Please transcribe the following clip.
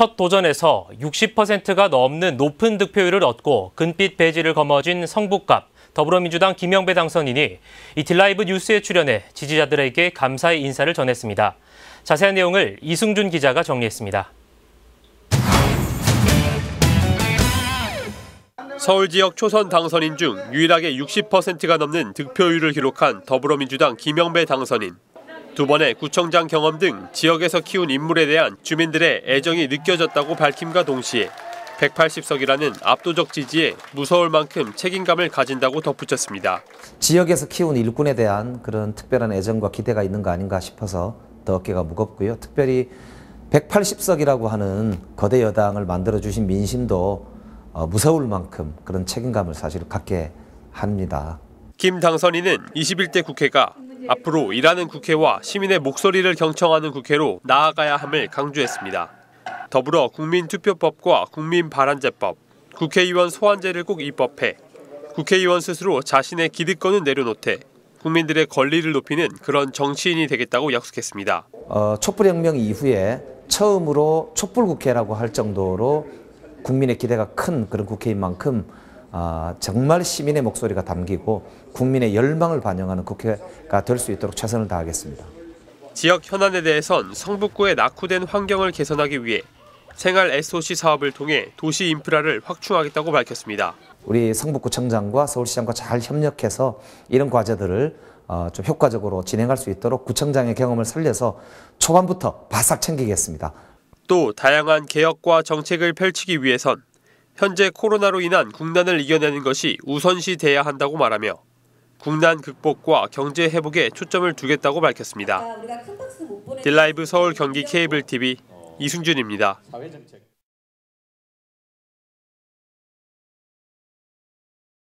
첫 도전에서 60%가 넘는 높은 득표율을 얻고 근빛 배지를 거머쥔 성북갑 더불어민주당 김영배 당선인이 이틀 라이브 뉴스에 출연해 지지자들에게 감사의 인사를 전했습니다. 자세한 내용을 이승준 기자가 정리했습니다. 서울 지역 초선 당선인 중 유일하게 60%가 넘는 득표율을 기록한 더불어민주당 김영배 당선인. 두 번의 구청장 경험 등 지역에서 키운 인물에 대한 주민들의 애정이 느껴졌다고 밝힘과 동시에 180석이라는 압도적 지지에 무서울 만큼 책임감을 가진다고 덧붙였습니다. 지역에서 키운 일꾼에 대한 그런 특별한 애정과 기대가 있는 거 아닌가 싶어서 더 어깨가 무겁고요. 특별히 180석이라고 하는 거대 여당을 만들어 주신 민심도 어, 무서울 만큼 그런 책임감을 사실 갖게 합니다. 김 당선인은 21대 국회가 앞으로 일하는 국회와 시민의 목소리를 경청하는 국회로 나아가야 함을 강조했습니다. 더불어 국민투표법과 국민발안제법, 국회의원 소환제를 꼭 입법해 국회의원 스스로 자신의 기득권을 내려놓되 국민들의 권리를 높이는 그런 정치인이 되겠다고 약속했습니다. 어, 촛불혁명 이후에 처음으로 촛불국회라고 할 정도로 국민의 기대가 큰 그런 국회인 만큼 아, 정말 시민의 목소리가 담기고 국민의 열망을 반영하는 국회가 될 수 있도록 최선을 다하겠습니다. 지역 현안에 대해선 성북구의 낙후된 환경을 개선하기 위해 생활 SOC 사업을 통해 도시 인프라를 확충하겠다고 밝혔습니다. 우리 성북구청장과 서울시장과 잘 협력해서 이런 과제들을 어, 좀 효과적으로 진행할 수 있도록 구청장의 경험을 살려서 초반부터 바싹 챙기겠습니다. 또 다양한 개혁과 정책을 펼치기 위해선 현재 코로나로 인한 국난을 이겨내는 것이 우선시 돼야 한다고 말하며 국난 극복과 경제 회복에 초점을 두겠다고 밝혔습니다. 딜라이브 서울 경기 케이블 TV 이승준입니다.